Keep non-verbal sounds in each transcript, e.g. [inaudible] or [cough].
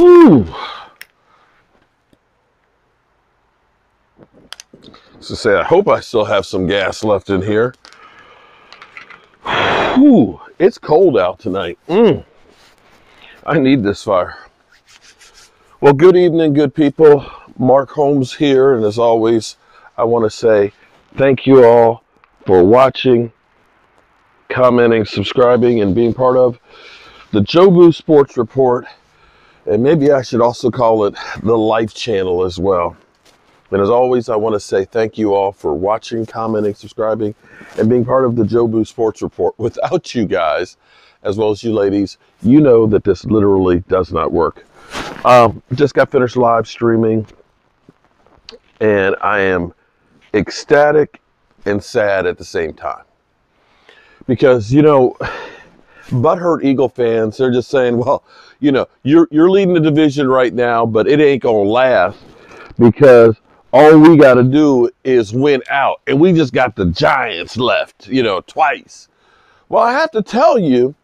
Whew. So say, I hope I still have some gas left in here. Whew. It's cold out tonight. Mm. I need this fire. Well, good evening, good people. Mark Holmes here, and as always, I want to say thank you all for watching, commenting, subscribing, and being part of the Jobu Sports Report. And maybe I should also call it the Life Channel as well. And as always, I want to say thank you all for watching, commenting, subscribing, and being part of the Jobu Sports Report. [laughs] Without you guys, as well as you ladies, you know that this literally does not work. Um, just got finished live streaming, and I am ecstatic and sad at the same time. Because, you know, butthurt Eagle fans, they're just saying, well, you know, you're, you're leading the division right now, but it ain't going to last because all we got to do is win out. And we just got the Giants left, you know, twice. Well, I have to tell you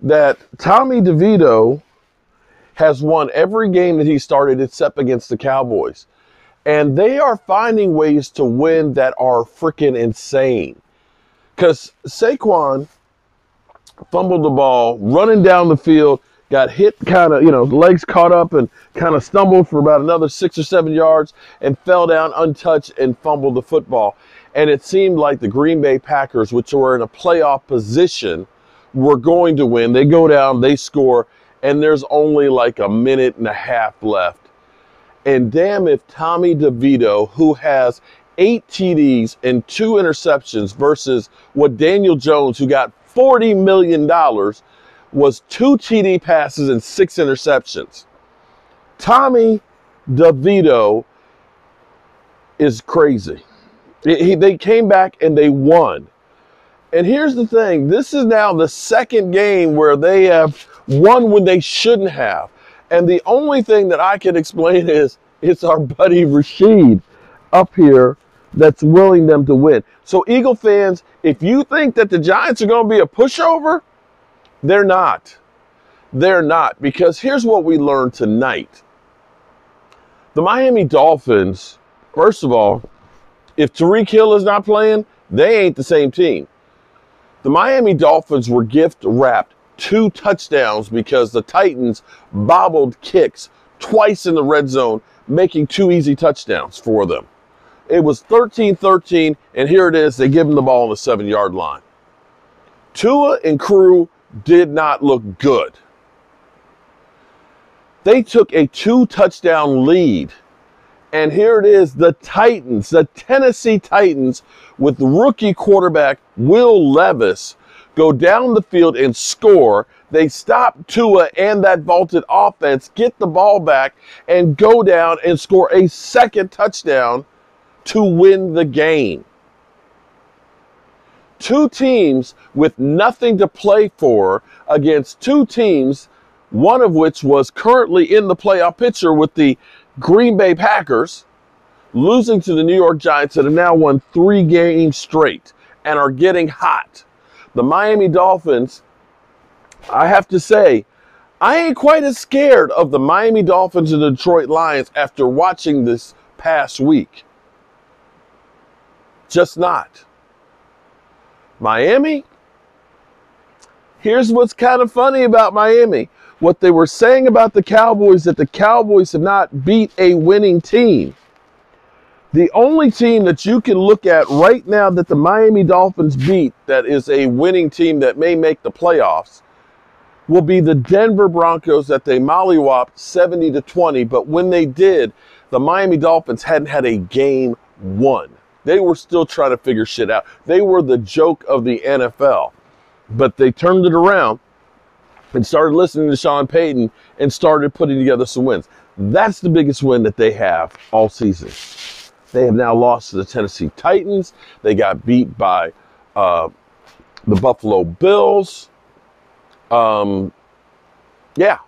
that Tommy DeVito has won every game that he started except against the Cowboys. And they are finding ways to win that are freaking insane. Because Saquon fumbled the ball running down the field, got hit kind of, you know, legs caught up and kind of stumbled for about another six or seven yards and fell down untouched and fumbled the football. And it seemed like the Green Bay Packers, which were in a playoff position, were going to win. They go down, they score, and there's only like a minute and a half left. And damn if Tommy DeVito, who has eight TDs and two interceptions, versus what Daniel Jones, who got $40 million, was two TD passes and six interceptions. Tommy DeVito is crazy. He, they came back and they won. And here's the thing this is now the second game where they have won when they shouldn't have. And the only thing that I can explain [laughs] is it's our buddy Rashid up here that's willing them to win. So, Eagle fans, if you think that the Giants are going to be a pushover, they're not. They're not. Because here's what we learned tonight the Miami Dolphins, first of all, if Tyreek Hill is not playing, they ain't the same team. The Miami Dolphins were gift wrapped two touchdowns because the Titans bobbled kicks twice in the red zone, making two easy touchdowns for them. It was 13 13, and here it is. They give them the ball on the seven yard line. Tua and crew did not look good. They took a two touchdown lead. And here it is the Titans, the Tennessee Titans, with rookie quarterback Will Levis, go down the field and score. They stop Tua and that vaulted offense, get the ball back, and go down and score a second touchdown to win the game. Two teams with nothing to play for against two teams, one of which was currently in the playoff picture with the Green Bay Packers, losing to the New York Giants that have now won three games straight and are getting hot. The Miami Dolphins, I have to say, I ain't quite as scared of the Miami Dolphins and the Detroit Lions after watching this past week. Just not. Miami, here's what's kind of funny about Miami. What they were saying about the Cowboys that the Cowboys have not beat a winning team. The only team that you can look at right now that the Miami Dolphins beat that is a winning team that may make the playoffs will be the Denver Broncos that they mollywopped 70 to 20. But when they did, the Miami Dolphins hadn't had a game won. They were still trying to figure shit out. They were the joke of the NFL. But they turned it around and started listening to Sean Payton and started putting together some wins. That's the biggest win that they have all season. They have now lost to the Tennessee Titans. They got beat by uh, the Buffalo Bills. Um, yeah,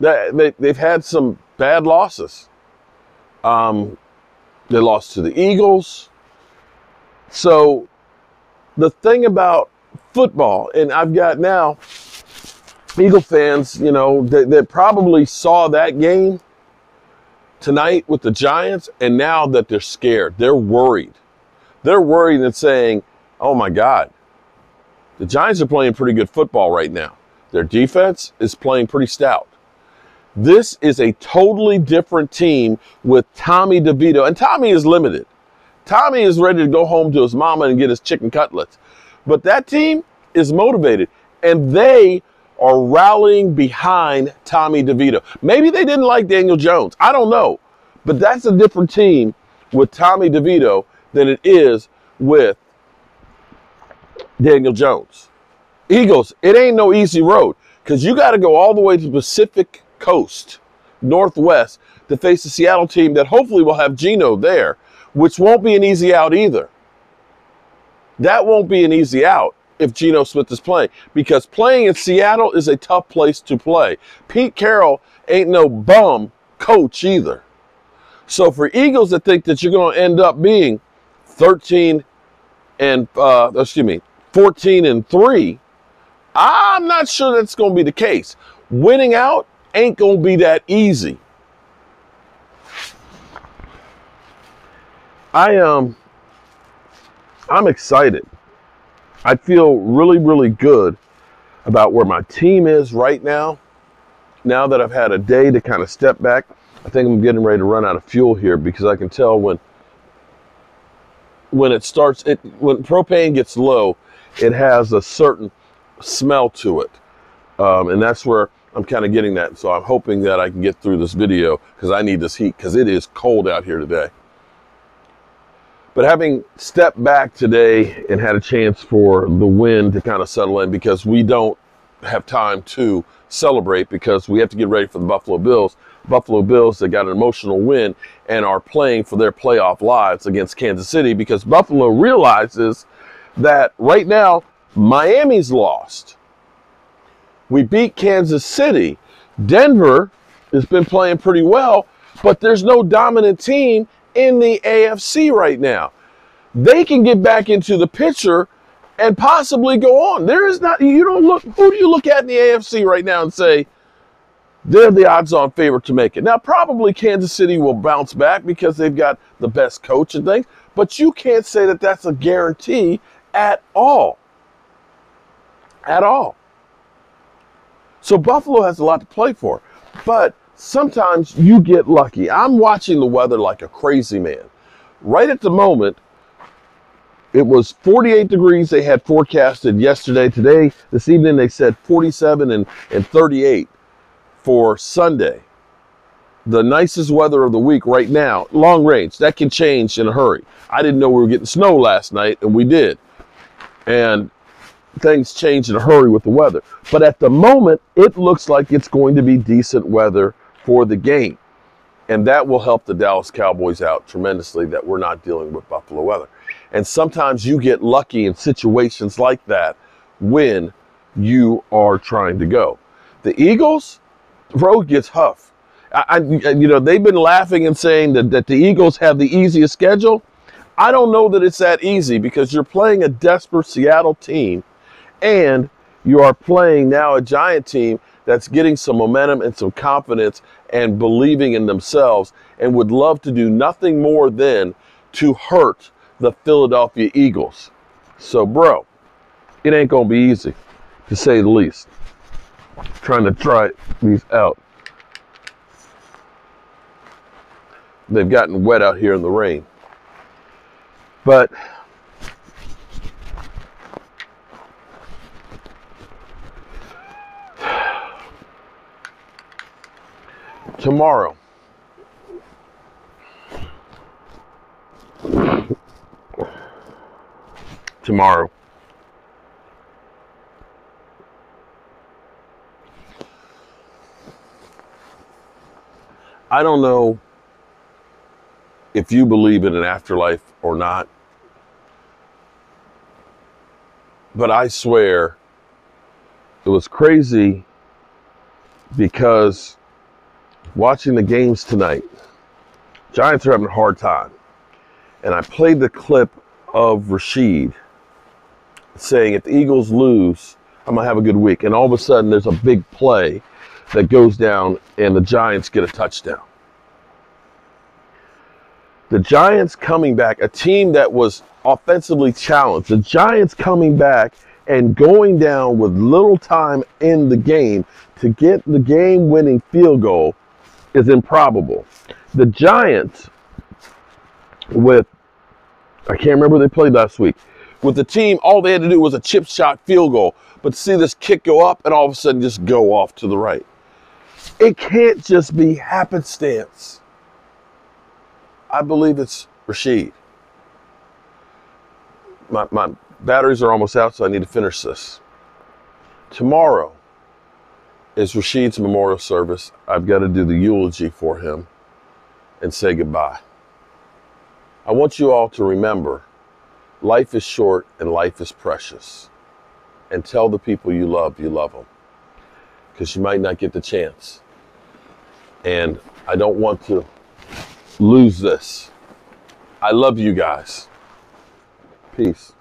they, they've had some bad losses. Um, they lost to the Eagles. So the thing about football, and I've got now Eagle fans, you know, that, they probably saw that game tonight with the Giants, and now that they're scared, they're worried. They're worried and saying, oh my God, the Giants are playing pretty good football right now. Their defense is playing pretty stout. This is a totally different team with Tommy DeVito, and Tommy is limited. Tommy is ready to go home to his mama and get his chicken cutlets. But that team is motivated, and they are rallying behind Tommy DeVito. Maybe they didn't like Daniel Jones. I don't know. But that's a different team with Tommy DeVito than it is with Daniel Jones. Eagles, it ain't no easy road because you got to go all the way to the Pacific Coast, Northwest, to face the Seattle team that hopefully will have Geno there, which won't be an easy out either. That won't be an easy out if Geno Smith is playing because playing in Seattle is a tough place to play. Pete Carroll ain't no bum coach either. So for Eagles to think that you're going to end up being 13 and uh, excuse me, 14 and 3, I'm not sure that's going to be the case. Winning out ain't going to be that easy. I um I'm excited. I feel really really good about where my team is right now. Now that I've had a day to kind of step back, I think I'm getting ready to run out of fuel here because I can tell when when it starts it when propane gets low, it has a certain smell to it. Um, and that's where I'm kind of getting that. So I'm hoping that I can get through this video because I need this heat because it is cold out here today. But having stepped back today and had a chance for the wind to kind of settle in because we don't have time to celebrate because we have to get ready for the Buffalo Bills. Buffalo Bills that got an emotional win and are playing for their playoff lives against Kansas City because Buffalo realizes that right now Miami's lost. We beat Kansas City. Denver has been playing pretty well, but there's no dominant team in the AFC right now. They can get back into the picture and possibly go on. There is not, you don't look, who do you look at in the AFC right now and say, they're the odds on favorite to make it. Now, probably Kansas City will bounce back because they've got the best coach and things, but you can't say that that's a guarantee at all. At all. So Buffalo has a lot to play for. But sometimes you get lucky. I'm watching the weather like a crazy man. Right at the moment, it was 48 degrees they had forecasted yesterday. Today, this evening, they said 47 and, and 38 for Sunday. The nicest weather of the week right now, long range, that can change in a hurry. I didn't know we were getting snow last night, and we did. And things change in a hurry with the weather. But at the moment, it looks like it's going to be decent weather for the game. And that will help the Dallas Cowboys out tremendously that we're not dealing with Buffalo weather. And sometimes you get lucky in situations like that when you are trying to go. The Eagles, road gets tough. I, I, you know, they've been laughing and saying that, that the Eagles have the easiest schedule. I don't know that it's that easy because you're playing a desperate Seattle team and you are playing now a giant team that's getting some momentum and some confidence and believing in themselves and would love to do nothing more than to hurt the Philadelphia Eagles. So, bro, it ain't going to be easy, to say the least. trying to try these out. They've gotten wet out here in the rain. But tomorrow. Tomorrow. I don't know if you believe in an afterlife or not, but I swear it was crazy because watching the games tonight, Giants are having a hard time. And I played the clip of Rashid saying if the Eagles lose, I'm gonna have a good week. And all of a sudden, there's a big play that goes down, and the Giants get a touchdown. The Giants coming back, a team that was offensively challenged, the Giants coming back and going down with little time in the game to get the game winning field goal is improbable. The Giants, with, I can't remember they played last week, with the team, all they had to do was a chip shot field goal. But see this kick go up and all of a sudden just go off to the right. It can't just be happenstance. I believe it's Rashid. My, my batteries are almost out, so I need to finish this. Tomorrow is Rashid's memorial service. I've got to do the eulogy for him and say goodbye. I want you all to remember life is short and life is precious. And tell the people you love you love them because you might not get the chance. And I don't want to lose this. I love you guys. Peace.